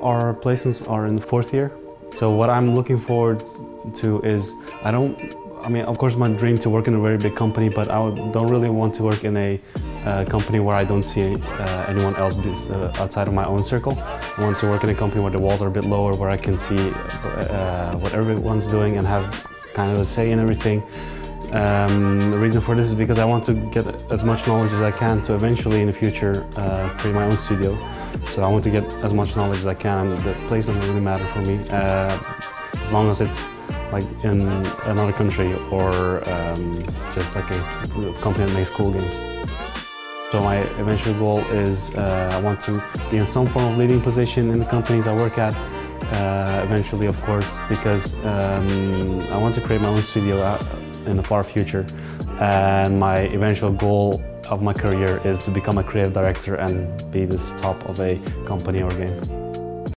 Our placements are in the fourth year. So what I'm looking forward to is, I don't, I mean, of course my dream to work in a very big company, but I don't really want to work in a uh, company where I don't see uh, anyone else uh, outside of my own circle. I want to work in a company where the walls are a bit lower, where I can see uh, what everyone's doing and have kind of a say in everything. Um, the reason for this is because I want to get as much knowledge as I can to eventually in the future uh, create my own studio. So I want to get as much knowledge as I can. The place doesn't really matter for me, uh, as long as it's like in another country or um, just like a company that makes cool games. So my eventual goal is uh, I want to be in some form of leading position in the companies I work at. Uh, eventually, of course, because um, I want to create my own studio uh, in the far future. And my eventual goal of my career is to become a creative director and be this top of a company or game.